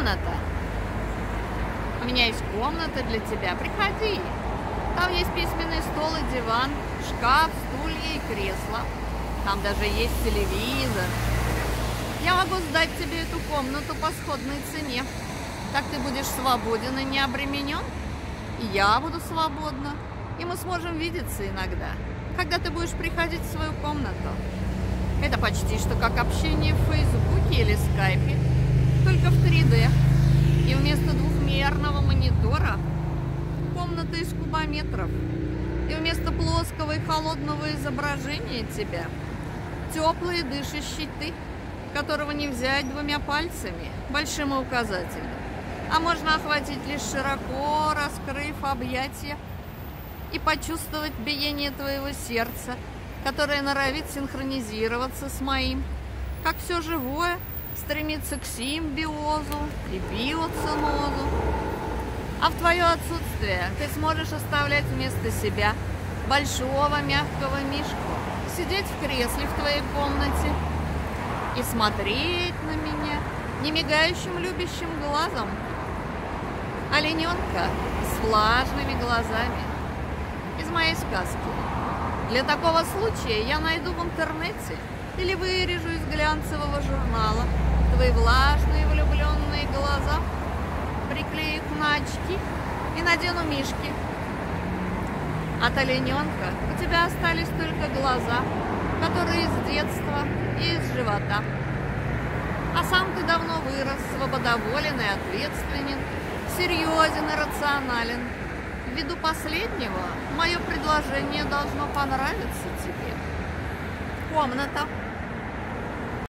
комната. У меня есть комната для тебя. Приходи. Там есть письменный стол и диван, шкаф, стулья и кресло. Там даже есть телевизор. Я могу сдать тебе эту комнату по сходной цене. Так ты будешь свободен и не обременен. И я буду свободна. И мы сможем видеться иногда, когда ты будешь приходить в свою комнату. Это почти что как общение в Фейсбуке или Скайпе, только в 3D. И вместо монитора комната из кубометров. И вместо плоского и холодного изображения тебя теплый дышащий ты, которого не взять двумя пальцами, большим и указательным. А можно охватить лишь широко, раскрыв объятия и почувствовать биение твоего сердца, которое норовит синхронизироваться с моим, как все живое стремится к симбиозу и биоцинозу. А в твое отсутствие ты сможешь оставлять вместо себя большого мягкого мишку, сидеть в кресле в твоей комнате и смотреть на меня немигающим любящим глазом. Олененка с влажными глазами из моей сказки. Для такого случая я найду в интернете или вырежу из глянцевого журнала твои влажные их на очки и надену мишки. От олененка у тебя остались только глаза, которые из детства и из живота. А сам ты давно вырос, свободоволен и ответственен, серьезен и рационален. Ввиду последнего, мое предложение должно понравиться тебе. Комната